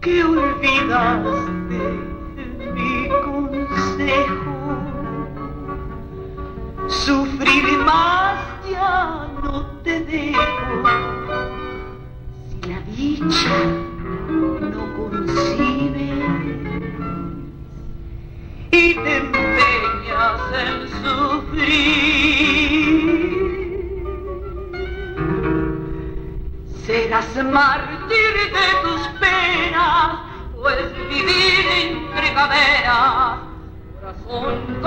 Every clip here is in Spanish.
te olvidaste mi consejo. Sufrir más ya no te dejo. Si la dicha no concibe y te empeñas en sufrir, serás mártir de tus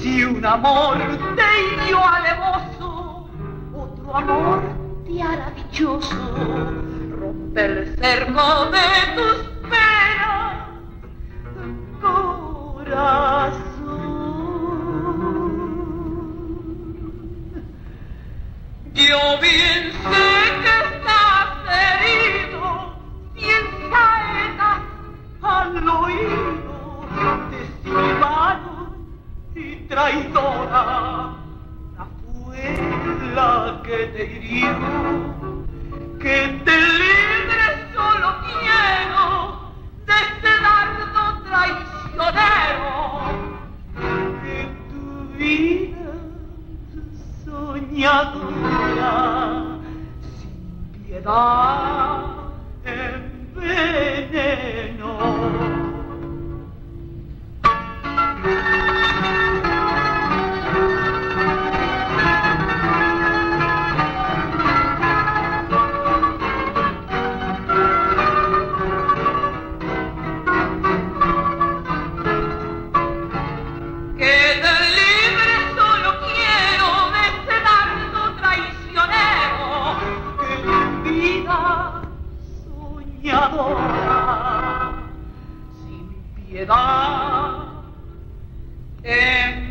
Si un amor te hirió alevoso, otro amor te hará dichoso. Rompe el cerco de tus penas, corazón. Yo bien traidora. La fue la que te hirió, que te libre solo quiero de este dardo traicionero. Que tu vida soñadora, sin piedad, envenenó. piedad. En